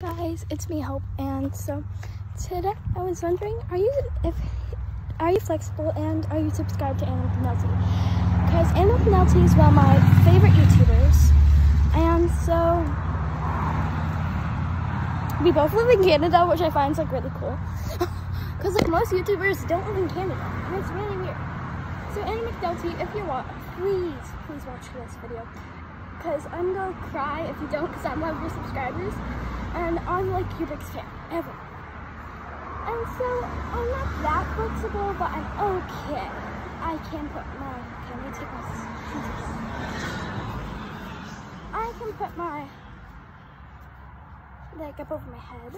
guys, it's me Hope, and so today I was wondering, are you if are you flexible and are you subscribed to Anna McNulty? Because Anna McNulty is one of my favorite YouTubers, and so we both live in Canada, which I find like really cool. Because like most YouTubers don't live in Canada, and it's really weird. So Anna McNulty, if you're watching, please, please watch this video. Because I'm gonna cry if you don't, because I'm one of your subscribers and I'm like your biggest fan ever. And so I'm not that flexible, but I'm okay. I can put my, can I take my I can put my leg up over my head.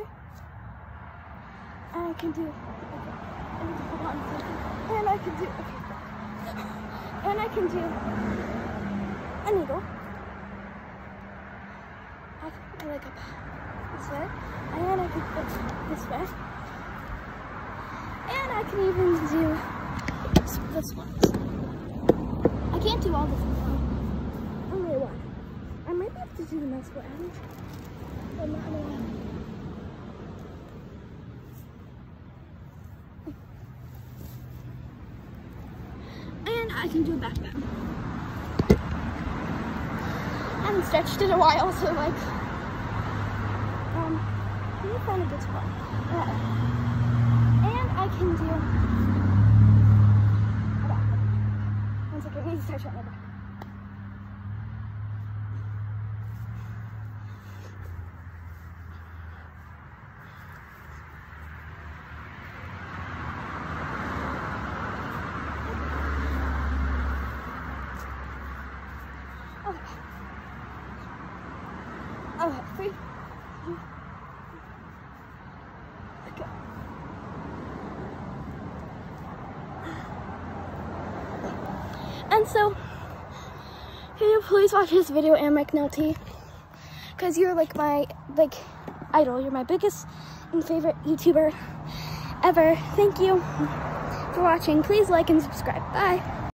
And I can do, okay, I need to hold on. And I can do, okay, and I can do a needle. I can my leg up this way, and I can put this way, and I can even do this one. I can't do all this one. Only one. I might have to do the next one, but not one. And I can do a back bend. I haven't stretched in a while, so like find a and I can do a back. One second, I need to out my back. Okay. Okay, three. And so, can you please watch this video Anna McNulty? Because you're like my, like, idol. You're my biggest and favorite YouTuber ever. Thank you for watching. Please like and subscribe. Bye.